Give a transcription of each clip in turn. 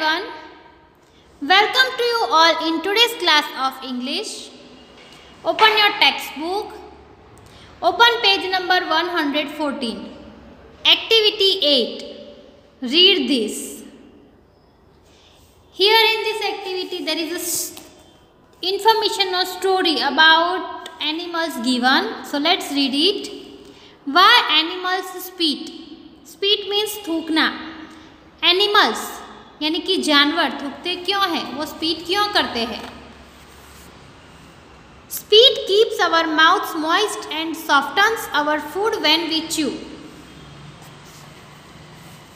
everyone. Welcome to you all in today's class of English. Open your textbook. Open page number 114. Activity 8. Read this. Here in this activity there is information or story about animals given. So let's read it. Why animals spit? Spit means thukna. Animals यानी कि जानवर थूकते क्यों हैं? वो speed क्यों करते हैं? Spit keeps our mouth moist and softens our food when we chew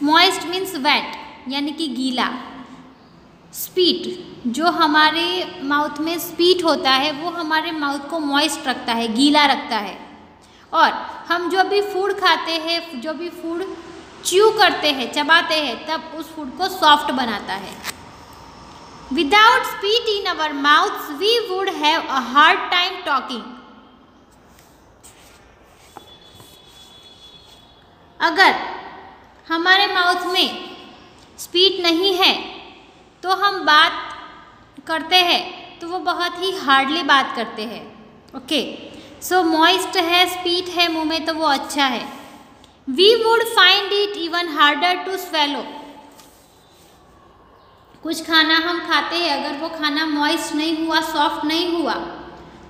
moist means wet यानी कि गीला. स्पीट जो हमारे माउथ में स्पीट होता है, वो हमारे माउथ को मॉइस्ट रखता है, गीला रखता है. और हम जो भी फ़ूड खाते हैं, जो भी फ़ूड च्यू करते हैं, चबाते हैं, तब उस फ़ूड को सॉफ्ट बनाता है। Without spit in our mouth we would have a hard time talking अगर हमारे माउथ में स्पीड नहीं है तो हम बात करते हैं तो वो बहुत ही हार्डली बात करते हैं। ओके सो मॉइस्ट है स्पीड है मुँह में तो वो अच्छा है। We would find it even harder to swallow कुछ खाना हम खाते हैं, अगर वो खाना मॉइस्ट नहीं हुआ सॉफ्ट नहीं हुआ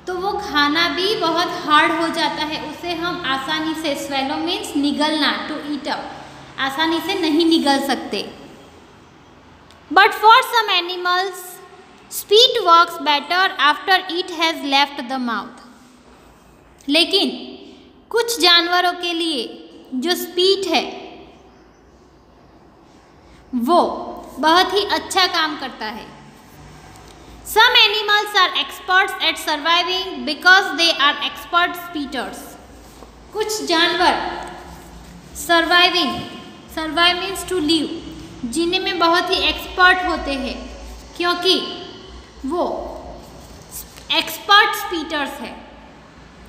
तो वो खाना भी बहुत हार्ड हो जाता है। उसे हम आसानी से स्वेलो मीन्स निगलना टू ईट अप आसानी से नहीं निगल सकते। But for some animals spit works better after it has left the mouth लेकिन कुछ जानवरों के लिए जो स्पीट है, वो बहुत ही अच्छा काम करता है। Some animals are experts at surviving because they are expert spitters कुछ जानवर surviving survive means to live जीने में बहुत ही एक्सपर्ट होते हैं, क्योंकि वो एक्सपर्ट स्पीटर्स है।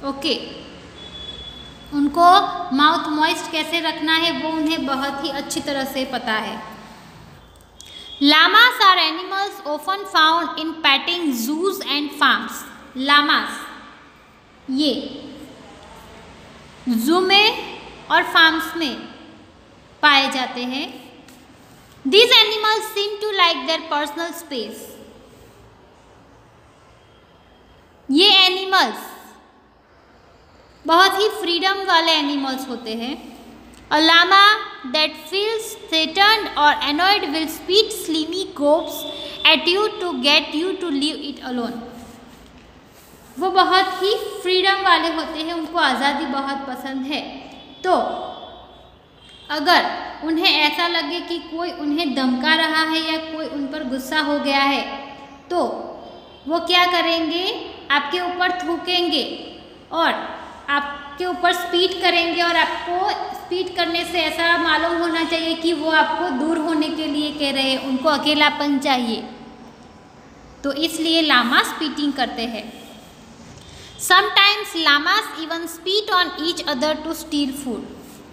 ओके उनको माउथ मॉइस्ट कैसे रखना है, वो उन्हें बहुत ही अच्छी तरह से पता है। Llamas are animals often found in petting zoos and farms llamas. ये। जू में और फार्म्स में पाए जाते हैं। These animals seem to like their personal space ये एनिमल्स बहुत ही फ्रीडम वाले एनिमल्स होते हैं। A llama that feels threatened or annoyed will spit slimy at you to get you to leave it alone. वो बहुत ही फ्रीडम वाले होते हैं, उनको आज़ादी बहुत पसंद है। तो अगर उन्हें ऐसा लगे कि कोई उन्हें धमका रहा है या कोई उन पर गुस्सा हो गया है तो वो क्या करेंगे? आपके ऊपर थूकेंगे और आपके ऊपर स्पीड करेंगे और आपको स्पीड करने से ऐसा मालूम होना चाहिए कि वो आपको दूर होने के लिए कह रहे हैं, उनको अकेलापन चाहिए। तो इसलिए लामा स्पीटिंग करते हैं। Sometimes llamas even spit on each other to steal food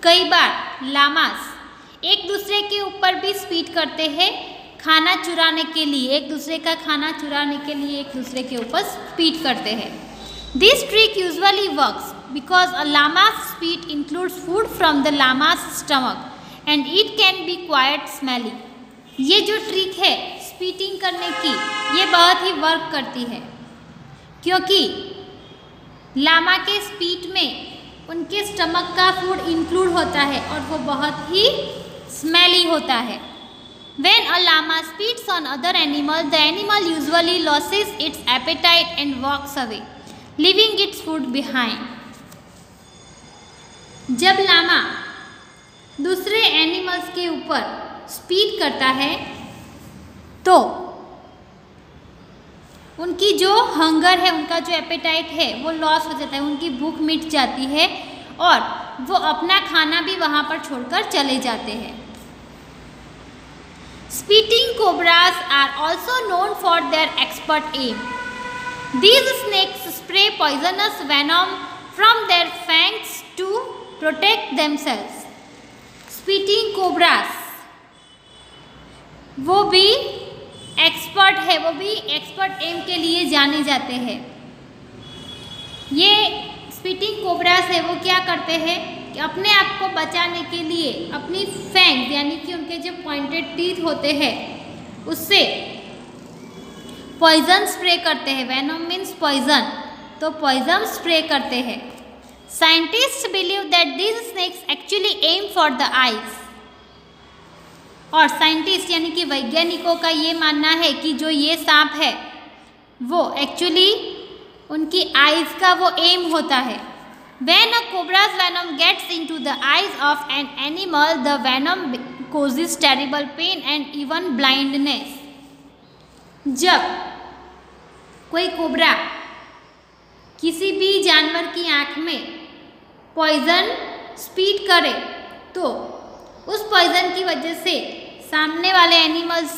कई बार लामास एक दूसरे के ऊपर भी स्पीड करते हैं, खाना चुराने के लिए, एक दूसरे का खाना चुराने के लिए एक दूसरे के ऊपर स्पीड करते हैं। This trick usually works because a llama's spit includes food from the llama's stomach and it can be quite smelly ये जो ट्रिक है स्पीटिंग करने की, ये बहुत ही वर्क करती है। क्योंकि लामा के स्पीड में उनके स्टमक का फ़ूड इंक्लूड होता है और वो बहुत ही स्मेली होता है। When a llama spits on other animal the animal usually loses its appetite and walks away leaving its food behind जब लामा दूसरे एनिमल्स के ऊपर स्पीड करता है तो उनकी जो हंगर है, उनका जो एपेटाइट है, वो लॉस हो जाता है, उनकी भूख मिट जाती है और वो अपना खाना भी वहाँ पर छोड़कर चले जाते हैं। Spitting cobras are also known for their expert aim these snakes spray poisonous venom from their fangs to protect themselves spitting cobras वो भी एक्सपर्ट है, वो भी एक्सपर्ट एम के लिए जाने जाते हैं। ये स्पीटिंग कोबरास है, वो क्या करते हैं कि अपने आप को बचाने के लिए अपनी फैंग यानी कि उनके जो पॉइंटेड टीथ होते हैं, उससे पॉइजन स्प्रे करते हैं। वेनम मीन्स पॉइजन तो पॉइजन स्प्रे करते हैं। Scientist believe that this snakes actually aim for the eyes और साइंटिस्ट यानी कि वैज्ञानिकों का ये मानना है कि जो ये सांप है वो एक्चुअली उनकी आइज़ का वो एम होता है When a cobra's venom gets into the eyes of an animal, the venom causes terrible pain and even blindness. जब कोई कोबरा किसी भी जानवर की आँख में पॉइजन स्पीड करे। तो उस पॉइजन की वजह से सामने वाले एनिमल्स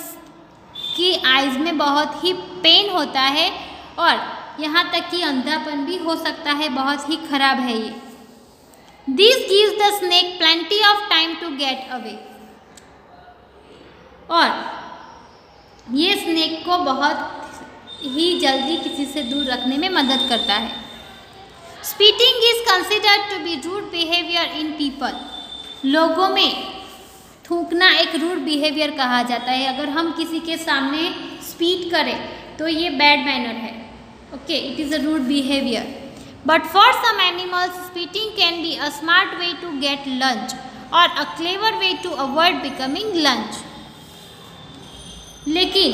की आइज़ में बहुत ही पेन होता है और यहाँ तक कि अंधापन भी हो सकता है, बहुत ही खराब है ये। This gives the snake plenty of time to get away और ये स्नेक को बहुत ही जल्दी किसी से दूर रखने में मदद करता है। Spitting is considered to be rude behaviour in people लोगों में थूकना एक रूड बिहेवियर कहा जाता है। अगर हम किसी के सामने स्पीट करें तो ये बैड मैनर है। Okay it is a rude behaviour but for some animals spitting can be a smart way to get lunch और a clever way to avoid becoming lunch लेकिन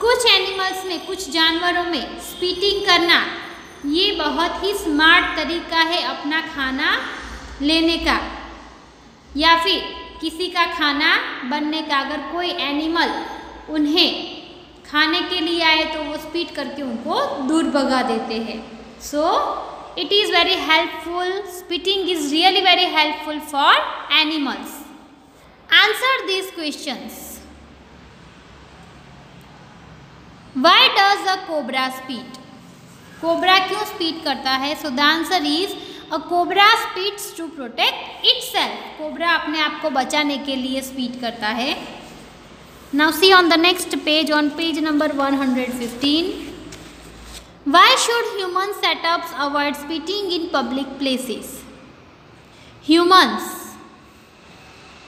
कुछ एनिमल्स में, कुछ जानवरों में स्पीटिंग करना ये बहुत ही स्मार्ट तरीका है अपना खाना लेने का। या फिर किसी का खाना बनने का, अगर कोई एनिमल उन्हें खाने के लिए आए तो वो स्पीड करके उनको दूर भगा देते हैं। So it is very helpful spitting is really very helpful for animals answer this questions why does a cobra spit cobra क्यों स्पीड करता है so the answer is a cobra spits to protect itself cobra अपने आप को बचाने के लिए spit करता है Now, see on the next page, on page number 115. Why should human setups avoid spitting in public places? Humans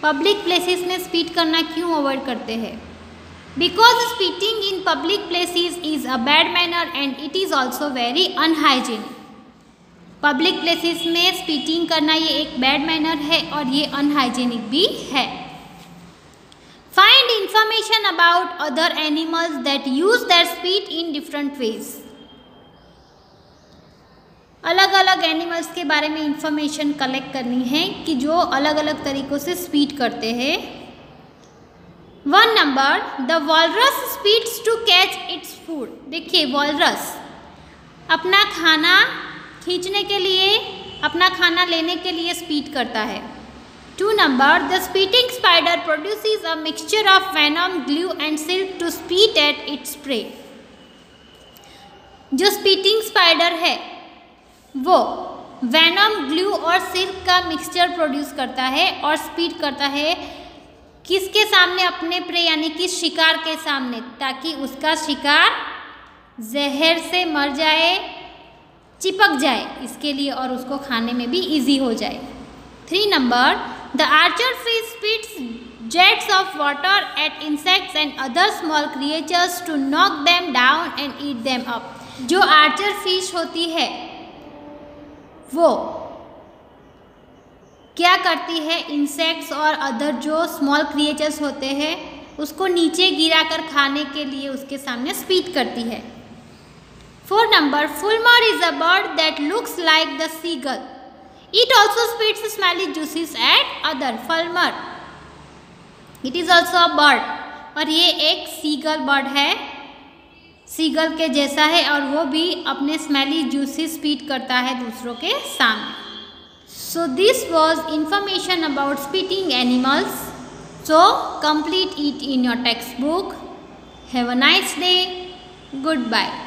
public places में spit करना क्यों अवॉइड करते हैं because spitting in public places is a bad manner and it is also very unhygienic public places में spitting करना ये एक bad manner है और ये अनहाइजीनिक भी है। Find information about other animals that use their speech in different ways. अलग अलग एनिमल्स के बारे में इंफॉर्मेशन कलेक्ट करनी है कि जो अलग अलग तरीक़ों से स्पीड करते हैं। One number the walrus spits to catch its food देखिए वॉलरस अपना खाना खींचने के लिए अपना खाना लेने के लिए स्पीड करता है two number the spitting spider produces a mixture of venom, glue and silk to spit at its prey. जो स्पीटिंग स्पाइडर है वो वेनम ग्लू और सिल्क का मिक्सचर प्रोड्यूस करता है और स्पीड करता है किसके सामने अपने प्रे, यानी कि शिकार के सामने, ताकि उसका शिकार जहर से मर जाए, चिपक जाए इसके लिए और उसको खाने में भी इजी हो जाए। Three number the archer fish spits jets of water at insects and other small creatures to knock them down and eat them up जो आर्चर फ़िश होती है, वो क्या करती है इंसेक्ट्स और अदर जो स्मॉल क्रिएचर्स होते हैं, उसको नीचे गिरा कर खाने के लिए उसके सामने स्पीड करती है four number fulmar is a bird that looks like the seagull It also spits smelly juices at other fulmer. It is also a bird. और ये एक सीगल बर्ड है सीगल के जैसा है और वो भी अपने स्मेली जूसेस स्पीड करता है दूसरों के सामने So this was information about spitting animals. So complete it in your textbook. Have a nice day. Goodbye.